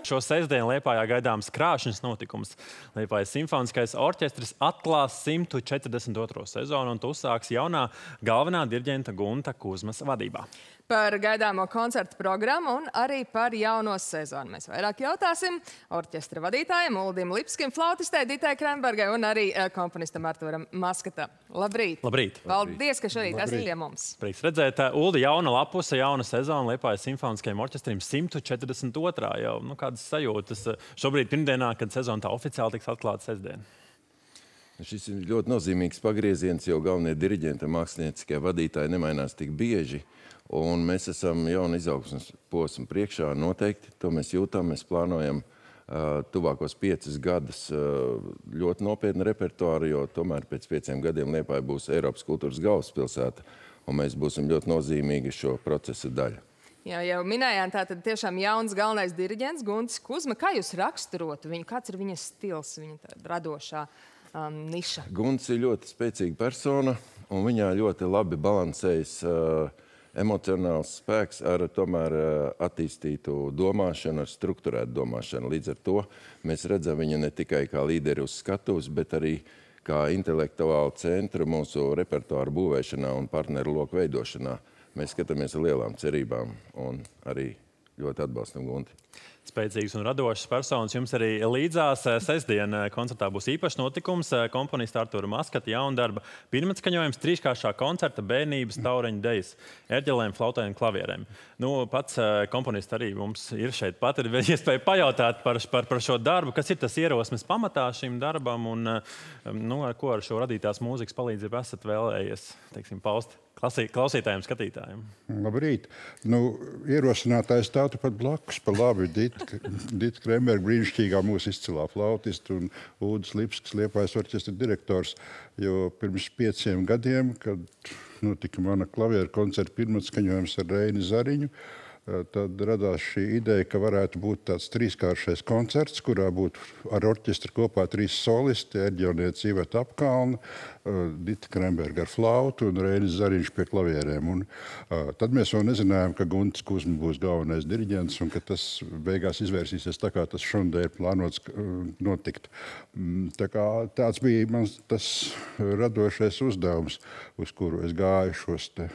Šo sestdienu Lietpājā gaidāms krāšņs notikums. Lietpājas simfoniskais orķestris atklās 142. sezonu un uzsāks jaunā galvenā diriģenta Gunta Kuzmas vadībā. Par gaidāmo koncertu programmu un arī par jauno sezonu. Mēs vairāk jautāsim orķestra vadītājiem Uldim Lipskim, flautistē Ditai Krembergai un arī eh, komponistam Arturam Maskatam. Labrīt! Labrīt! Paldies, ka šorīt esat pie mums! Prieks redzēt, uh, Uldi, jauna lapuse, jauna sezona Lietpājas simfoniskajam orķestrim 142. jau nu, kādas sajūtas uh, šobrīd pirmdienā, kad sezona tā oficiāli tiks atklāta sestdien. Šis ir ļoti nozīmīgs pagrieziens, jo galvenie diriģenti un mākslinieckie vadītāji nemainās tik bieži. Un mēs esam jauna izaugsmas posma priekšā noteikti. To mēs jūtam, mēs plānojam uh, tuvākos piecus gadus uh, ļoti nopietnu repertuāru, jo tomēr pēc pieciem gadiem Liepāja būs Eiropas kultūras galvaspilsēta, un mēs būsim ļoti nozīmīgi šo procesu daļa. Jā, jau minējām, tā tad tiešām jauns galvenais diriģents Guntis Kuzma. Kā jūs raksturotu viņu? Kāds ir viņa stils, viņa radošā um, niša? Gunts ir ļoti spēcīga persona, un viņā ļoti labi balansējas uh, emocionāls spēks ar tomēr attīstītu domāšanu, ar strukturētu domāšanu. Līdz ar to mēs redzam viņu ne tikai kā līderi uz skatuves, bet arī kā intelektuālu centru mūsu repertuāru būvēšanā un partneru loku veidošanā. Mēs skatāmies ar lielām cerībām un arī ļoti atbalstam Gunti spēcīgas un radošas personas. Jums arī līdzās eh, sestdien eh, koncertā būs īpašs notikums. Eh, komponista Artura Maskata jaundarba pirmatskaņojums trīskāršā koncerta bērnības taureņa dejas erģelēm, flautēm klavierēm. Nu, pats komponists arī mums ir šeit pat. Ir iespēja pajautāt par, par, par šo darbu, kas ir tas ierosmes pamatā šim darbam un nu, ar ko ar šo radītās mūzikas palīdzību esat vēlējies, teiksim, paust klausītājiem, skatītājiem. Labrīt. Nu, ierosinātājs stāv pat blakus pa labi. Dita Kremerga, brīnišķīgā mūsu izcilā flautista un Ūdens Lipskas, Liepājas orķestra direktors. Jo pirms pieciem gadiem, kad notika mana klavieru koncerta pirmatskaņojums ar Reini Zariņu, Eh, tad radās šī ideja, ka varētu būt tāds trīskāršais koncerts, kurā būtu ar orķestru kopā trīs solisti - Erģionieca Iveta Apkalna, Dita Kremberga ar flautu un Reinis Zariņš pie klavierēm. Un, uh, tad mēs vēl nezinājām, ka Gunts Kuzma būs galvenais diriģents un ka tas beigās izvērsīsies tā, kā tas šodien ir plānots uh, notikt. Mm, tā kā, tāds bija mans tas radošais uzdevums, uz kuru es gāju šos te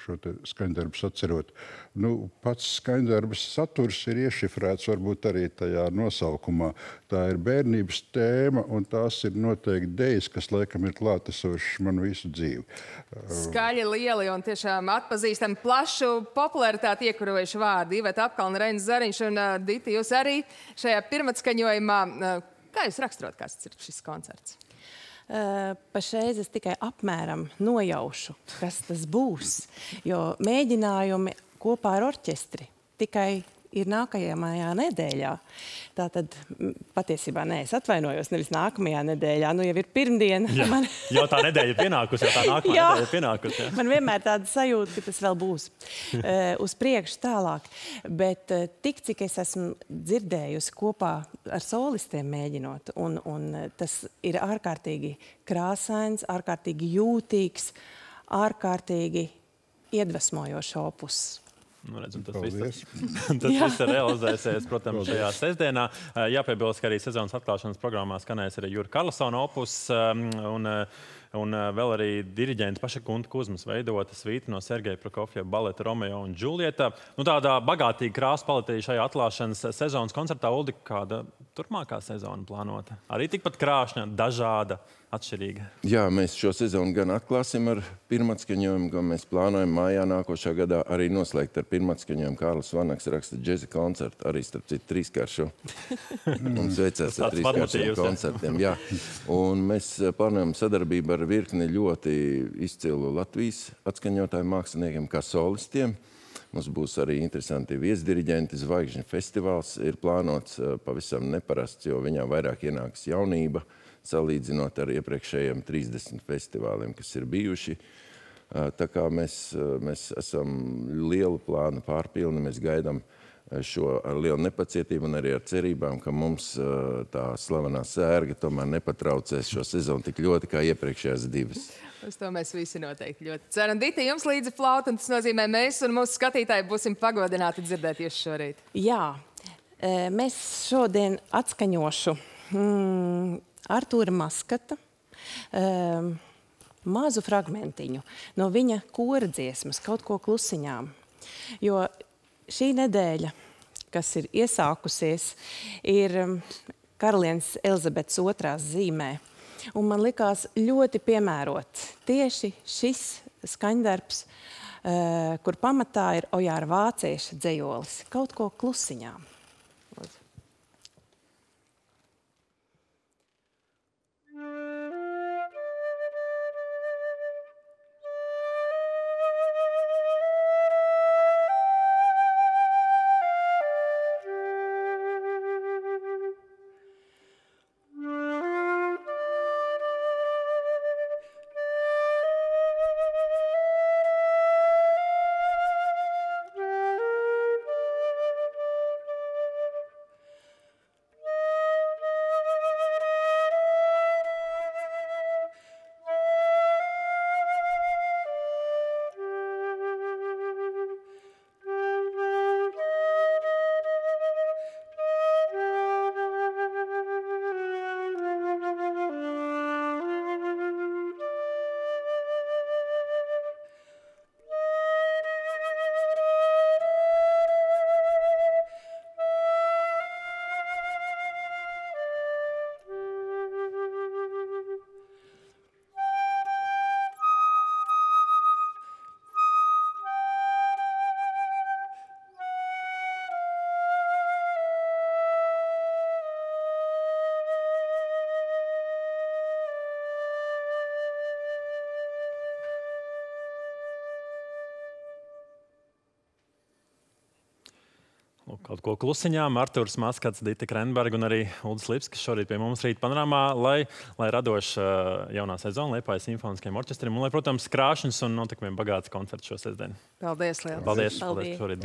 šo skaņdarbus atcerot. Nu, pats skaņdarbs saturs ir iešifrēts varbūt arī tajā nosaukumā. Tā ir bērnības tēma, un tās ir noteikti dejas, kas laikam ir klātesošas man visu dzīvi. Skaļi, lieli un tiešām atpazīstami plašu popularitāti iekurojuši vārdi. Iveta Apkalna, Reinis Zariņš un Diti, jūs arī šajā pirmatskaņojumā. Kā jūs raksturot, kāds ir šis koncerts? Pašreiz es tikai apmēram nojaušu, kas tas būs. Jo mēģinājumi kopā ar orķestri tikai ir nākamajā nedēļā. Tā tad patiesībā nē, es atvainojos, nevis nākamajā nedēļā. Nu jau ir pirmdiena. Jā, man... jau tā nedēļa pienākusi, jau tā nākamā jā. nedēļa pienākusi. Jā. Man vienmēr tāda sajūta, ka tas vēl būs uh, uz priekšu tālāk. Bet uh, tik, cik es esmu dzirdējusi kopā ar solistiem mēģinot, un, un tas ir ārkārtīgi krāsains, ārkārtīgi jūtīgs, ārkārtīgi iedvesmojošs opus. Nu, redzam, tas viss, tas viss realizēsies, protams, šajā sestdienā. Jāpiebilst, ka arī sezonas atklāšanas programmā skanēs arī Jurka Karlsona opus. Un, un vēl arī diriģents paša Kunta Kuzmas veidota svīta no Sergeja Prokofjeva baleta Romeo un Džulieta. Nu, tādā bagātīga krāsa paletē šajā atklāšanas sezonas koncertā Uldi, kāda turpmākā sezona plānota? Arī tikpat krāšņa, dažāda atšķirīga. Jā, mēs šo sezonu gan atklāsim ar pirmatskaņojumu, gan mēs plānojam mājā nākošā gadā arī noslēgt ar pirmatskaņojumu. Kārlis Vanaks raksta džeza koncertu, arī starp citu trīskāršu. Un sveicās ar trīskāršiem koncertiem. Jā. Un mēs plānojam sadarbību ar virkni ļoti izcilu Latvijas atskaņotāju māksliniekiem kā solistiem. Mums būs arī interesanti viesdiriģenti. Zvaigžņu festivāls ir plānots eh, pavisam neparasts, jo viņā vairāk ienāks jaunība. Uh, salīdzinot ar iepriekšējiem 30 festivāliem, kas ir bijuši. Tā kā mēs, mēs esam lielu plānu pārpilni, mēs gaidām šo ar lielu nepacietību un arī ar cerībām, ka mums uh, tā slavenā sērga tomēr nepatraucēs šo sezonu tik ļoti kā iepriekšējās divas. Uz to mēs visi noteikti ļoti ceram. Dita, jums līdzi flauta, un tas nozīmē, mēs un mūsu skatītāji būsim pagodināti dzirdēt jūs šorīt. Jā, e, mēs šodien atskaņošu mm, Artūra Maskata um, mazu fragmentiņu no viņa kora dziesmas, kaut ko klusiņām. Jo šī nedēļa, kas ir iesākusies, ir um, karalienes Elizabetes otrās zīmē. Un man likās ļoti piemērot tieši šis skaņdarbs, uh, kur pamatā ir Ojāra Vācieša dzējolis, kaut ko klusiņām. Lūk, kaut ko klusiņām. Arthurs Maskats, Dita Krenberga un arī Ulris Lips, kas šorīt pie mums rīt panorāmā, lai, lai radoša uh, jaunā sezona Liepājas simfoniskajam orķestrim un, lai, protams, krāšņs un notikumiem bagāts koncerts šo sestdienu. Paldies, liels! Paldies, paldies, Paldies.